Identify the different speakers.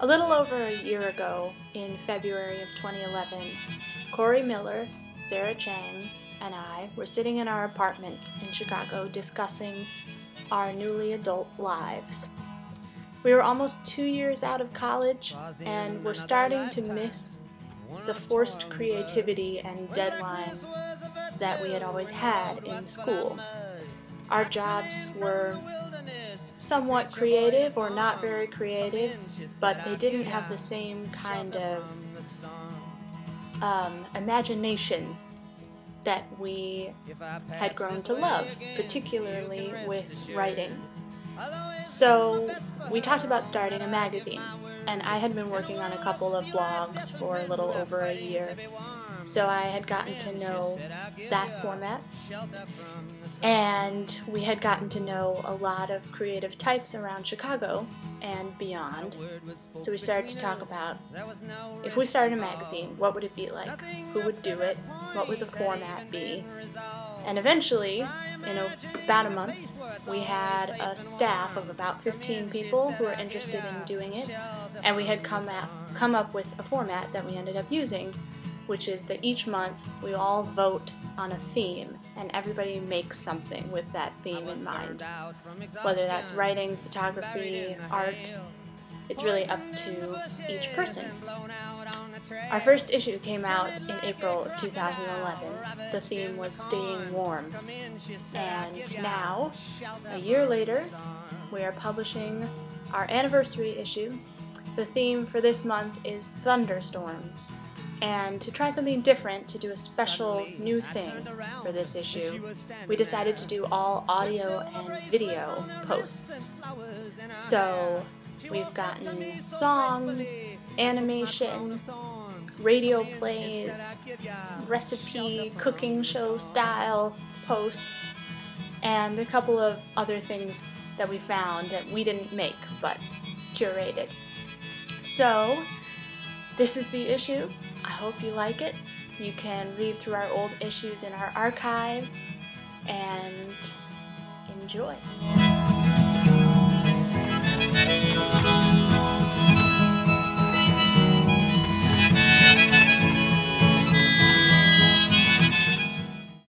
Speaker 1: A little over a year ago, in February of 2011, Corey Miller, Sarah Chang, and I were sitting in our apartment in Chicago discussing our newly adult lives. We were almost two years out of college and were starting to miss the forced creativity and deadlines that we had always had in school. Our jobs were somewhat creative or not very creative, but they didn't have the same kind of um, imagination that we had grown to love, particularly with writing. So we talked about starting a magazine, and I had been working on a couple of blogs for a little over a year. So I had gotten to know that format, and we had gotten to know a lot of creative types around Chicago and beyond. So we started to talk about if we started a magazine, what would it be like? Who would do it? What would the format be? And eventually, in a, about a month, we had a staff of about 15 people who were interested in doing it, and we had come, at, come up with a format that we ended up using, which is that each month we all vote on a theme, and everybody makes something with that theme in mind. Whether that's writing, photography, art, it's really up to each person. Our first issue came out in April of 2011. The theme was Staying Warm. And now, a year later, we are publishing our anniversary issue. The theme for this month is thunderstorms. And to try something different, to do a special new thing for this issue, we decided to do all audio and video posts. So we've gotten songs, animation, radio plays, recipe, cooking show style posts, and a couple of other things that we found that we didn't make but curated. So, this is the issue. I hope you like it. You can read through our old issues in our archive and enjoy.